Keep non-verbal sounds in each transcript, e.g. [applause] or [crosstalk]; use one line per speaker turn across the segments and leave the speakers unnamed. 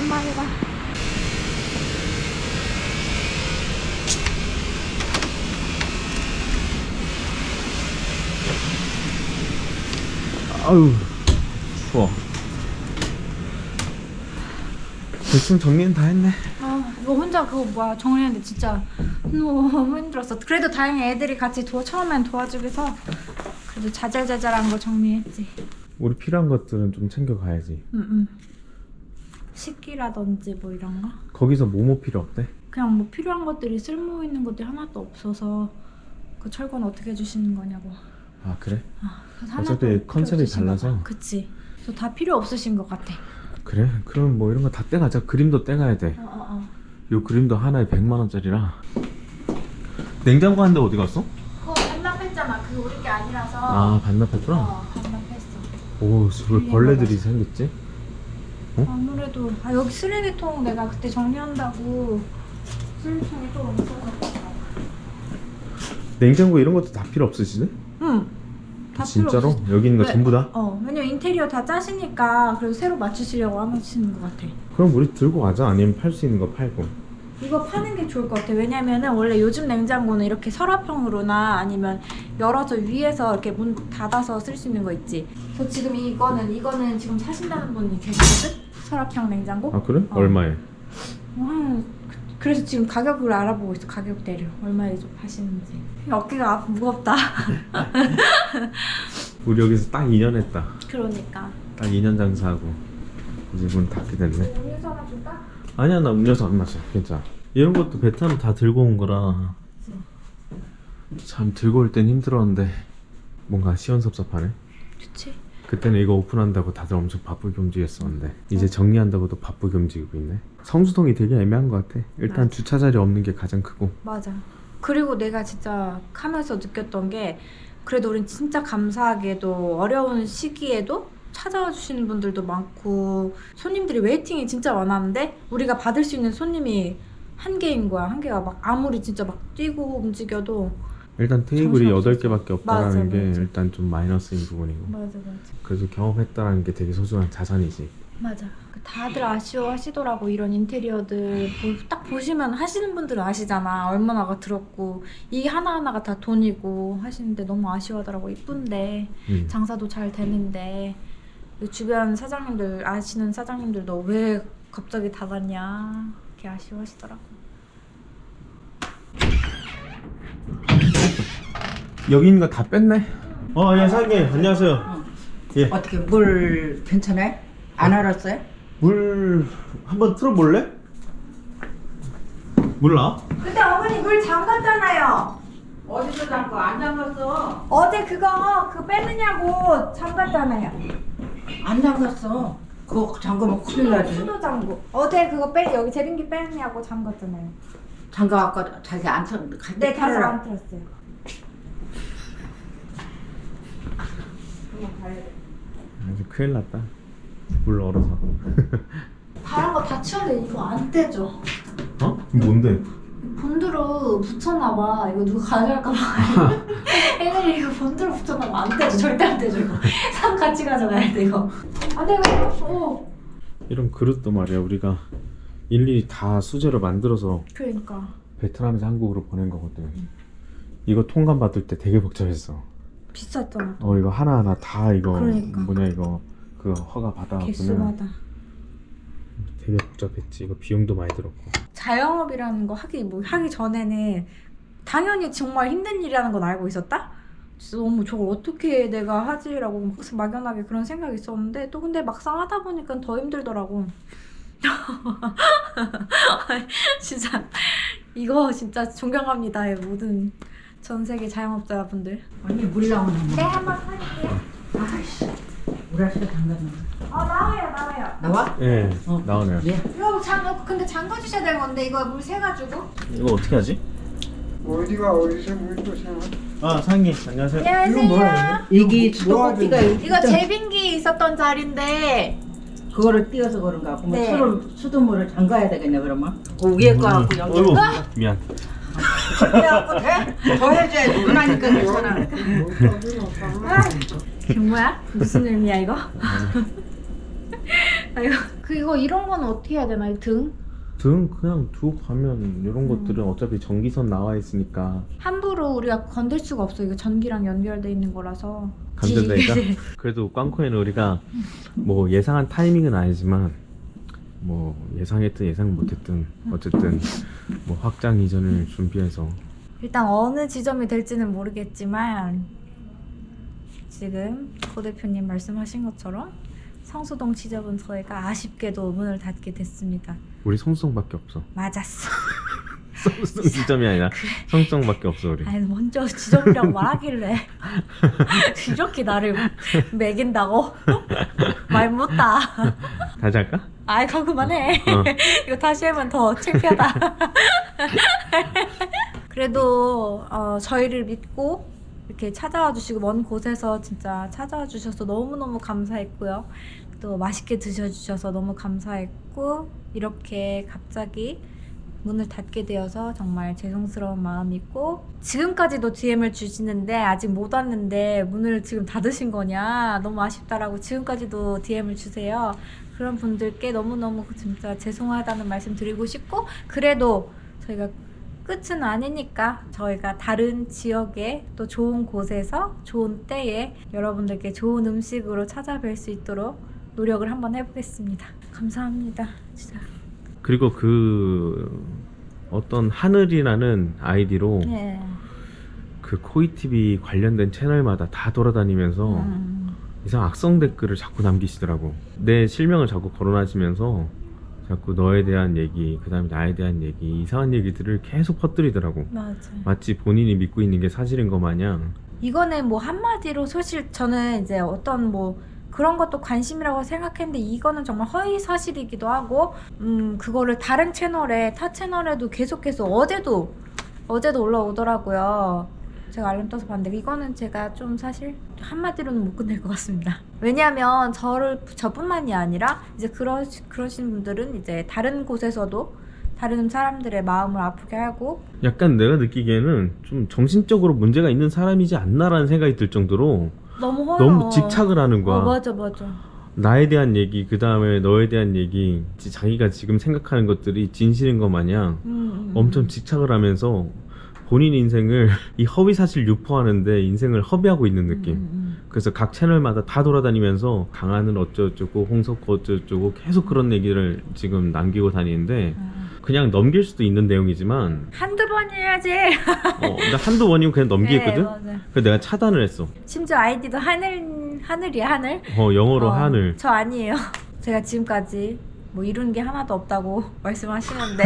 오랜만이다.
아유 추워 대충 정리는 다 했네
아, 이거 혼자 그거 뭐야 정리하는데 진짜 너무 힘들었어. 그래도 다행히 애들이 같이 도와 처음엔 도와주고 해서 그래도 자잘자잘한 거 정리했지.
우리 필요한 것들은 좀 챙겨가야지
응, 응. 식기라든지 뭐 이런 거.
거기서 뭐뭐 필요 없대?
그냥 뭐 필요한 것들이 쓸모 있는 것들이 하나도 없어서 그 철거는 어떻게 해주시는 거냐고.
아 그래?
아,
어차피 컨셉이 달라서.
봐. 그치. 그래서 다 필요 없으신 것 같아.
그래? 그럼 뭐 이런 거 다 떼가자 그림도 떼가야 돼요
어, 어, 어.
그림도 하나에 100만 원짜리라 냉장고 한대 어디 갔어?
그거 반납했잖아. 그게 우리 게 아니라서.
아 반납했구나
어, 반납했어.
오, 왜 벌레들이 생겼지? 어?
아무래도 아 여기 쓰레기통 내가 그때 정리한다고 쓰레기통이 또 많았어.
냉장고 이런 것도 다 필요 없으시네?
응. 다
진짜로?
필요.
여기 있는 거
왜?
전부 다?
어, 왜냐면 인테리어 다 짜시니까 그래도 새로 맞추시려고 하시는 것 같아.
그럼 우리 들고 가자 아니면 팔 수 있는 거 팔고
이거 파는 게 좋을 것 같아. 왜냐면은 원래 요즘 냉장고는 이렇게 서랍형으로나 아니면 열어서 위에서 이렇게 문 닫아서 쓸 수 있는 거 있지. 저 지금 이거는 이거는 지금 사신다는 분이 계시거든. 서랍형 냉장고.
아 그래?
어.
얼마에?
아, 그- 그래서 지금 가격을 알아보고 있어. 가격대를 얼마에 좀 하시는지. 어깨가 아- 무겁다. [laughs]
우리 여기서 딱 2년 했다
그러니까.
딱 2년 장사하고 이제 문 닫게 됐네
음료수 하나 줄까?
아니야 나 음료수 안 마셔 괜찮아 이런 것도 베트남 다 들고 온 거라 참 들고 올 땐 힘들었는데 뭔가 시원섭섭하네
그치.
그때는 이거 오픈한다고 다들 엄청 바쁘게 움직였었는데 이제 정리한다고도 바쁘게 움직이고 있네 성수동이 되게 애매한 것 같아 일단
맞아.
주차 자리 없는 게 가장 크고
맞아. 그리고 내가 진짜 하면서 느꼈던 게 그래도 우린 진짜 감사하게도 어려운 시기에도 찾아와 주시는 분들도 많고 손님들이 waiting이 진짜 많았는데 우리가 받을 수 있는 손님이 한 개인 거야. 한 개가 막 아무리 진짜 막 뛰고 움직여도
일단 테이블이
정신없었어.
8개밖에 없다는
맞아,
게
맞아.
일단 좀 마이너스인 부분이고
맞아 맞아.
그래도 경험했다는 게 되게 소중한 자산이지
맞아. 다들 아쉬워하시더라고 이런 인테리어들 보- 딱 보시면 하시는 분들은 아시잖아 얼마나가 들었고 이게 하나 하나가 다 돈이고 하시는데 너무 아쉬워하더라고 이쁜데
음.
장사도 잘 되는데 그 주변 사장님들 아시는 사장님들도 왜 갑자기 닫았냐 이렇게 아쉬워하시더라고.
여기 있는 거 다 뺐네 어 예 사장님 안녕하세요 예.
어떻게 물 괜찮아요? 안 알았어요?
물 한번 틀어볼래? 몰라?
근데 어머니 물 잠갔잖아요.
어디서 잠궈? 안 잠갔어.
어제 그거 그 빼느냐고 잠갔잖아요.
안 잠갔어. 그거 잠그면 큰일 나지.
수도 잠고. 어제 그거 빼 여기 제빙기 빼느냐고 잠갔잖아요.
잠가 아까 자기 안 틀. 갈때
네 다시
틀어라.
안 틀었어요.
아주 큰일 났다 물 얼어서 [laughs]
다른 거 다 치웠는데 이거 안 떼죠.
어? 뭔데?
본드로 붙였나봐. 이거 누가 가져갈까봐. [laughs] 애들이 이거 본드로 붙였나봐. 안 떼죠. 절대 안 떼죠. 이거. [laughs] 상 같이 가져가야 돼 이거. 안 돼. 이거. 어.
이런 그릇도 말이야 우리가 일일이 다 수제로 만들어서
그러니까.
베트남에서 한국으로 보낸 거거든 이거 통관 받을 때 되게 복잡했어
비쌌잖아.
어 이거 하나 하나 다 이거
그러니까.
뭐냐 이거 그 허가 받아보면
개수마다.
되게 복잡했지 이거 비용도 많이 들었고
자영업이라는 거 하기 뭐 하기 전에는 당연히 정말 힘든 일이라는 건 알고 있었다. 진짜 너무 저걸 어떻게 내가 하지라고 막 막연하게 그런 생각이 있었는데 또 근데 막상 하다 보니까 더 힘들더라고. [laughs] 진짜 이거 진짜 존경합니다. 의 모든 전 세계 자영업자분들.
언니 물 나오는 거.
네 한번 사릴게요.
아이씨. 물 아시가 잠갔나?
어 나와요 나와요.
나와?
예
어.
나오네요
네.
이거 잠 근데 잠궈 주셔야 되는 건데 이거 물 새가지고.
이거 어떻게 하지?
어디가 어디서 물도 생각?
아 사장님 안녕하세요
이건 뭐야,
이게
뭐
수도꼭지가
이거 제빙기 있었던 자리인데
그거를 띄어서 그런가? 그러면
네.
수를 수돗물을 잠가야 되겠네 그러면. 그 위에 거 갖고 여기.
어이구 미안
그래갖고 돼? 더 해줘야지. 누나니까 괜찮아.
이게 뭐야? 무슨 의미야 이거? 아이고 그거 이런 건 어떻게 해야 되나 이 등?
등 그냥 두고 가면 이런 것들은 어차피 전기선 나와 있으니까
함부로 우리가 건들 수가 없어 이거 전기랑 연결돼 있는 거라서
감전되니까
지- [laughs]
그래도 꽝코에는 우리가 뭐 예상한 타이밍은 아니지만 뭐 예상했든 예상 못했든 어쨌든 뭐 확장 이전을 준비해서
일단 어느 지점이 될지는 모르겠지만 지금 고 대표님 말씀하신 것처럼 성수동 지점은 저희가 아쉽게도 문을 닫게 됐습니다.
우리 성수동밖에 없어
맞았어. [laughs]
지점이 아니라 성수동밖에 없어 우리
아니 먼저 지점이라고 말하길래 [laughs] 이렇게 나를 매긴다고 말 못다.
다시 할까?
아이 그거 그만해.
어.
이거 다시 하면 더 창피하다. 그래도 어, 저희를 믿고 이렇게 찾아와 주시고 먼 곳에서 진짜 찾아와 주셔서 너무너무 감사했고요. 또 맛있게 드셔주셔서 너무 감사했고 이렇게 갑자기 문을 닫게 되어서 정말 죄송스러운 마음이고 지금까지도 DM을 주시는데 아직 못 왔는데 문을 지금 닫으신 거냐 너무 아쉽다라고 지금까지도 DM을 주세요. 그런 분들께 너무너무 진짜 죄송하다는 말씀 드리고 싶고 그래도 저희가 끝은 아니니까 저희가 다른 지역에 또 좋은 곳에서 좋은 때에 여러분들께 좋은 음식으로 찾아뵐 수 있도록 노력을 한번 해보겠습니다. 감사합니다. 진짜.
그리고 그 어떤 하늘이라는 아이디로
네.
그 코이티비 관련된 채널마다 다 돌아다니면서
음.
이상 악성 댓글을 자꾸 남기시더라고. 내 실명을 자꾸 거론하시면서 자꾸 너에 대한 얘기, 그 다음에 나에 대한 얘기, 이상한 얘기들을 계속 퍼뜨리더라고.
맞아.
마치 본인이 믿고 있는 게 사실인 것 마냥.
이거는 뭐 한마디로 사실 저는 이제 어떤 뭐 그런 것도 관심이라고 생각했는데 이거는 정말 허위 사실이기도 하고 음 그거를 다른 채널에 타 채널에도 계속해서 어제도 어제도 올라오더라고요. 제가 알람 떠서 봤는데 이거는 제가 좀 사실 한마디로는 못 끝낼 것 같습니다. 왜냐하면 저를 저뿐만이 아니라 이제 그러 그러신 분들은 이제 다른 곳에서도 다른 사람들의 마음을 아프게 하고
약간 내가 느끼기에는 좀 정신적으로 문제가 있는 사람이지 않나라는 생각이 들 정도로
너무 허
너무 집착을 하는 거야.
어, 맞아 맞아.
나에 대한 얘기, 그 다음에 너에 대한 얘기, 지- 자기가 지금 생각하는 것들이 진실인 것 마냥
음, 음.
엄청 집착을 하면서 본인 인생을 [laughs] 이 허위 사실 유포하는데 인생을 허비하고 있는 느낌.
음, 음,
그래서 각 채널마다 다 돌아다니면서 강하는 어쩌고저쩌고 홍석호 어쩌고저쩌고 계속 그런 얘기를 지금 남기고 다니는데
음.
그냥 넘길 수도 있는 내용이지만
한두 번 해야지.
어, 나 한두 번이면 그냥 넘기겠거든?
네.
그래서 내가 차단을 했어
심지어 아이디도 하늘 하늘이야 하늘.
어 영어로
어,
하늘
저 아니에요. 제가 지금까지 뭐 이룬 게 하나도 없다고 [laughs] 말씀하시는데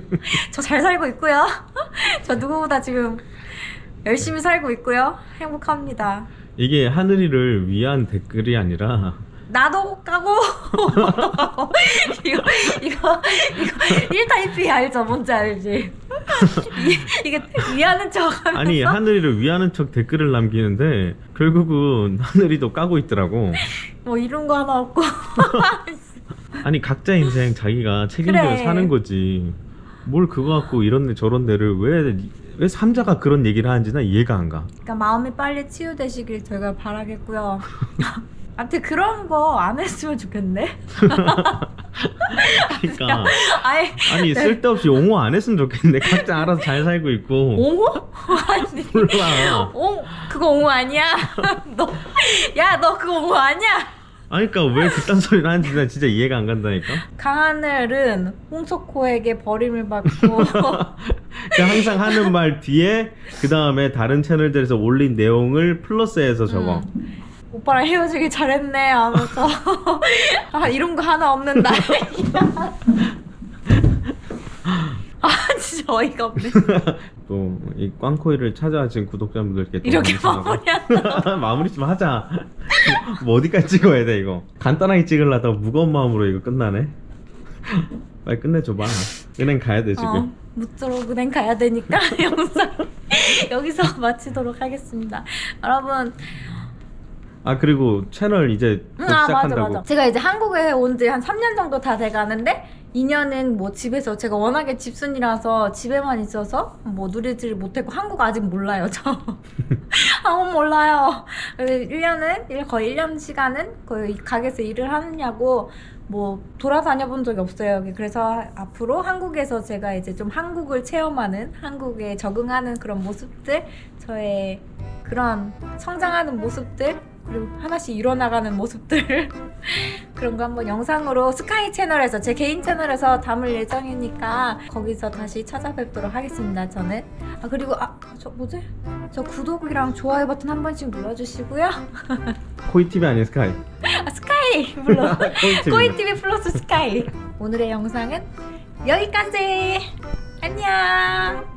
[laughs] 저 잘 살고 있고요. 저 누구보다 지금 열심히 살고 있고요. 행복합니다.
이게 하늘이를 위한 댓글이 아니라
나도 [laughs] 까고 이거 이거 이거 1타입이 알죠? 뭔지 알지? 이, 이게 위하는 척하면서
아니 하늘이를 위하는 척 댓글을 남기는데 결국은 하늘이도 까고 있더라고
뭐 이런 거 하나 없고 [laughs]
아니 각자 인생 자기가 책임져서
그래.
사는 거지 뭘 그거 갖고 이런 데 저런 데를 왜 왜 삼자가 그런 얘기를 하는지 나 이해가 안 가
그러니까 마음이 빨리 치유되시길 제가 바라겠고요. [laughs] 아무튼 그런 거 안 했으면 좋겠네. [laughs]
그러니까
아예 [laughs]
아니 쓸데없이 옹호 안 했으면 좋겠는데 각자 알아서 잘 살고 있고
옹호? [laughs] 아니
몰라
옹 그거 옹호 아니야? 너 야 너 그거 옹호 아니야?
아니 그러니까 왜 그딴 소리를 하는지 나 진짜 이해가 안 간다니까
강하늘은 홍석호에게 버림을 받고
그러니까 항상 하는 말 뒤에 그 다음에 다른 채널들에서 올린 내용을 플러스해서 적어
음. 오빠랑 헤어지길 잘했네 하면서 [laughs] 아 이런 거 하나 없는 날. [laughs] 아 진짜 어이가 없네. [laughs]
또 이 꽝코이를 찾아주신 구독자분들께 또
이렇게
감사하고.
마무리한다.
마무리 좀 하자 뭐 어디까지 찍어야 돼 이거 간단하게 찍으려다가 무거운 마음으로 이거 끝나네 빨리 끝내줘봐 은행 가야 돼 지금
어, 무쪼록 은행 가야 되니까 영상 여기서 마치도록 하겠습니다. 여러분,
아 그리고 채널 이제 곧
음, 아 맞아
시작한다고.
맞아. 제가 이제 한국에 온 지 한 3년 정도 다 돼가는데 2년은 뭐 집에서 제가 워낙에 집순이라서 집에만 있어서 뭐 누리지를 못했고 한국 아직 몰라요 저. [laughs] 한국 몰라요. 1년은 거의 1년 시간은 거의 가게에서 일을 하느냐고 뭐 돌아다녀 본 적이 없어요 그래서 앞으로 한국에서 제가 이제 좀 한국을 체험하는 한국에 적응하는 그런 모습들 저의 그런 성장하는 모습들 그리고 하나씩 이뤄나가는 모습들. [laughs] 그런 거 한번 영상으로 스카이 채널에서 제 개인 채널에서 담을 예정이니까 거기서 다시 찾아뵙도록 하겠습니다 저는. 아 그리고 아 저 뭐지? 저 구독이랑 좋아요 버튼 한 번씩 눌러주시고요. [laughs]
코이티비 아니에요 스카이?
아 스카이 물론 [laughs] 코이티비 플러스 스카이. 오늘의 영상은 여기까지. 안녕